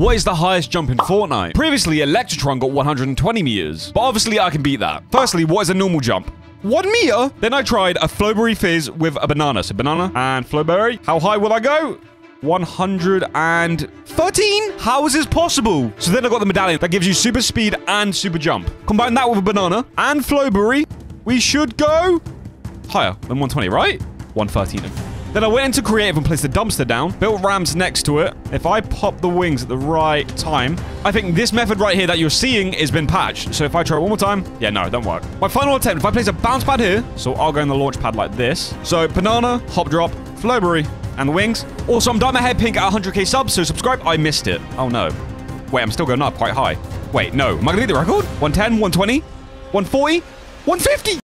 What is the highest jump in Fortnite? Previously, Electrotron got 120 meters, but obviously I can beat that. Firstly, what is a normal jump? One meter? Then I tried a Flowberry Fizz with a banana. So banana and Flowberry. How high will I go? 113? How is this possible? So then I got the medallion that gives you super speed and super jump. Combine that with a banana and Flowberry. We should go higher than 120, right? 113. Then I went into creative and placed the dumpster down, built ramps next to it. If I pop the wings at the right time, I think this method right here that you're seeing has been patched. So if I try it one more time, yeah, no, it don't work. My final attempt, if I place a bounce pad here, so I'll go in the launch pad like this. So banana, hop drop, flowberry, and the wings. Also, I'm dyeing my hair pink at 100k subs, so subscribe. I missed it. Oh no. Wait, I'm still going up quite high. Wait, no. Am I gonna beat the record? 110, 120, 140, 150?